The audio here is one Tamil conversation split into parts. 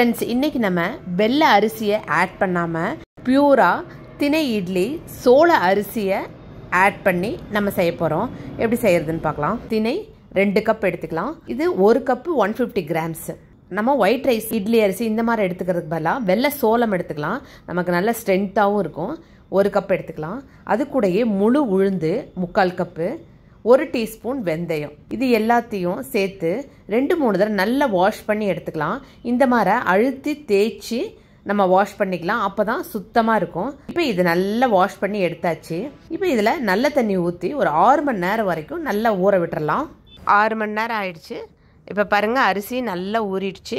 ஃப்ரெண்ட்ஸ் இன்றைக்கி நம்ம வெள்ளை அரிசியை ஆட் பண்ணாமல் பியூராக தினை இட்லி சோள அரிசியை ஆட் பண்ணி நம்ம செய்ய போகிறோம் எப்படி செய்யறதுன்னு பார்க்கலாம். திணை ரெண்டு கப் எடுத்துக்கலாம். இது ஒரு கப்பு ஒன் ஃபிஃப்டி கிராம்ஸ் நம்ம ஒயிட் ரைஸ் இட்லி அரிசி இந்த மாதிரி எடுத்துக்கிறதுக்கு பதிலாக வெள்ளை சோளம் எடுத்துக்கலாம். நமக்கு நல்ல ஸ்ட்ரென்த்தாகவும் இருக்கும். ஒரு கப் எடுத்துக்கலாம். அது கூடயே முழு உளுந்து முக்கால் கப்பு ஒரு டீஸ்பூன் வெந்தயம். இது எல்லாத்தையும் சேர்த்து ரெண்டு மூணு தடவை நல்லா வாஷ் பண்ணி எடுத்துக்கலாம். இந்த மாதிரி அழுத்தி தேய்ச்சி நம்ம வாஷ் பண்ணிக்கலாம். அப்போ தான் சுத்தமாக இருக்கும். இப்போ இது நல்லா வாஷ் பண்ணி எடுத்தாச்சு. இப்போ இதில் நல்ல தண்ணி ஊற்றி ஒரு ஆறு மணி நேரம் வரைக்கும் நல்லா ஊற விட்டுறலாம். ஆறு மணி நேரம் ஆயிடுச்சு. இப்போ பாருங்கள் அரிசி நல்லா ஊறிடுச்சு.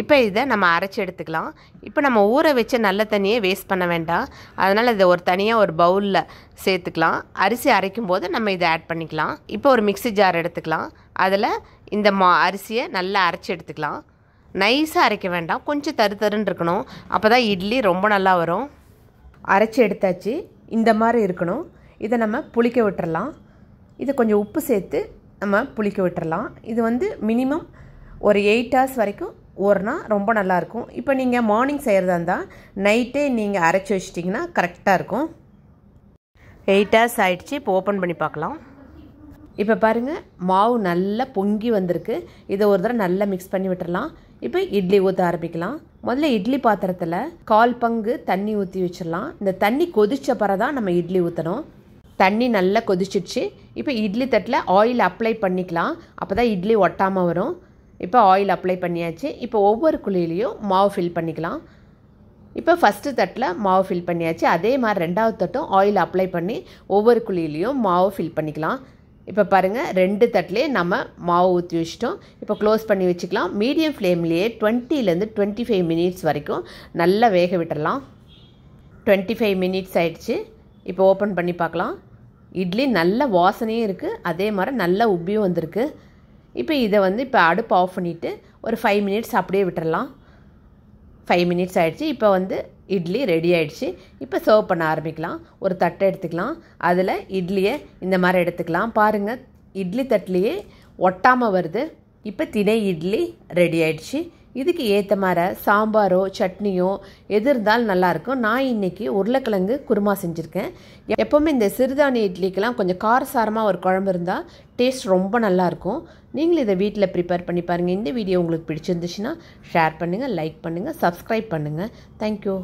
இப்போ இதை நம்ம அரைச்சி எடுத்துக்கலாம். இப்போ நம்ம ஊற வச்ச நல்ல தண்ணியை வேஸ்ட் பண்ண வேண்டாம். அதனால் இதை ஒரு தனியாக ஒரு பவுலில் சேர்த்துக்கலாம். அரிசி அரைக்கும் போது நம்ம இதை ஆட் பண்ணிக்கலாம். இப்போ ஒரு மிக்ஸி ஜார் எடுத்துக்கலாம். அதில் இந்த மா அரிசியை நல்லா அரைச்சி எடுத்துக்கலாம். நைஸாக அரைக்க வேண்டாம். கொஞ்சம் தரு தருன்னு இருக்கணும். அப்போ தான் இட்லி ரொம்ப நல்லா வரும். அரைச்சி எடுத்தாச்சு. இந்த மாதிரி இருக்கணும். இதை நம்ம புளிக்க விட்டுறலாம். இதை கொஞ்சம் உப்பு சேர்த்து நம்ம புளிக்க விட்டுறலாம். இது வந்து மினிமம் ஒரு எயிட் ஹவர்ஸ் வரைக்கும் ஊறினா ரொம்ப நல்லாயிருக்கும் இப்போ நீங்கள் மார்னிங் செய்கிறதா இருந்தால் நைட்டே நீங்கள் அரைச்சி வச்சிட்டிங்கன்னா கரெக்டாக இருக்கும். எயிட் ஹவர்ஸ் ஆகிடுச்சு இப்போ ஓப்பன் பண்ணி பார்க்கலாம். இப்போ பாருங்கள் மாவு நல்லா பொங்கி வந்திருக்கு. இதை ஒரு தடவை நல்லா மிக்ஸ் பண்ணி விட்டுடலாம் இப்போ இட்லி ஊற்ற ஆரம்பிக்கலாம். முதல்ல இட்லி பாத்திரத்தில் கால் பங்கு தண்ணி ஊற்றி வச்சிடலாம். இந்த தண்ணி கொதிச்ச பிறதான் தான் நம்ம இட்லி ஊற்றணும் தண்ணி நல்லா கொதிச்சிடுச்சு. இப்போ இட்லி தட்டில் ஆயில் அப்ளை பண்ணிக்கலாம். அப்போ தான் இட்லி ஒட்டாமல் வரும். இப்போ ஆயில் அப்ளை பண்ணியாச்சு. இப்போ ஒவ்வொரு குழியிலையும் மாவு ஃபில் பண்ணிக்கலாம். இப்போ ஃபஸ்ட்டு தட்டில் மாவு ஃபில் பண்ணியாச்சு. அதே மாதிரி ரெண்டாவது தட்டும் ஆயில் அப்ளை பண்ணி ஒவ்வொரு குழியிலையும் மாவு ஃபில் பண்ணிக்கலாம். இப்போ பாருங்கள் ரெண்டு தட்டிலே நம்ம மாவு ஊற்றி வச்சிட்டோம். இப்போ க்ளோஸ் பண்ணி வச்சுக்கலாம். மீடியம் ஃப்ளேம்லேயே டுவெண்ட்டிலேருந்து டுவெண்ட்டி ஃபைவ் மினிட்ஸ் வரைக்கும் நல்லா வேக விட்டுடலாம் டுவெண்ட்டி ஃபைவ் மினிட்ஸ் ஆகிடுச்சு இப்போ ஓப்பன் பண்ணி பார்க்கலாம். இட்லி நல்ல வாசனையும் இருக்குது அதே மாதிரி நல்ல உப்பியும் வந்திருக்கு. இப்போ இதை வந்து இப்போ அடுப்பு ஆஃப் பண்ணிவிட்டு ஒரு ஃபைவ் மினிட்ஸ் அப்படியே விட்டுறலாம். ஃபைவ் மினிட்ஸ் ஆகிடுச்சு இப்போ வந்து இட்லி ரெடி ஆகிடுச்சு இப்போ சர்வ் பண்ண ஆரம்பிக்கலாம். ஒரு தட்டை எடுத்துக்கலாம். அதில் இட்லியை இந்த மாதிரி எடுத்துக்கலாம். பாருங்கள் இட்லி தட்டிலேயே ஒட்டாமல் வருது. இப்போ திணை இட்லி ரெடி ஆகிடுச்சு இதுக்கு ஏற்ற மாதிரி சாம்பாரோ சட்னியோ எது இருந்தாலும் நல்லாயிருக்கும். நான் இன்றைக்கி உருளைக்கிழங்கு குருமா செஞ்சுருக்கேன். எப்போவுமே இந்த சிறுதானிய இட்லிக்கெலாம் கொஞ்சம் காரசாரமாக ஒரு குழம்பு இருந்தால் டேஸ்ட் ரொம்ப நல்லாயிருக்கும். நீங்களும் இதை வீட்டில் ப்ரிப்பேர் பண்ணி பாருங்கள் இந்த வீடியோ உங்களுக்கு பிடிச்சிருந்துச்சுன்னா ஷேர் பண்ணுங்கள் லைக் பண்ணுங்கள் சப்ஸ்கிரைப் பண்ணுங்கள் தேங்க்யூ